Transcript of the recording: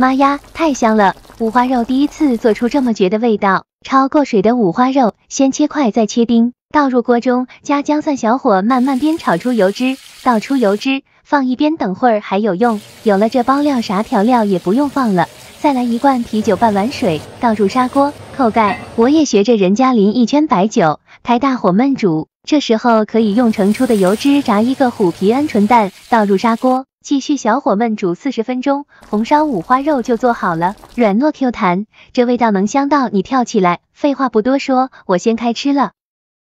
妈呀，太香了！五花肉第一次做出这么绝的味道。焯过水的五花肉，先切块再切丁，倒入锅中，加姜蒜，小火慢慢煸炒出油脂，倒出油脂，放一边等会儿还有用。有了这包料，啥调料也不用放了。再来一罐啤酒，半碗水，倒入砂锅，扣盖。我也学着人家淋一圈白酒，开大火焖煮。这时候可以用盛出的油脂炸一个虎皮鹌鹑蛋，倒入砂锅，继续小火焖煮四十分钟，红烧五花肉就做好了，软糯 Q 弹，这味道能香到你跳起来。废话不多说，我先开吃了。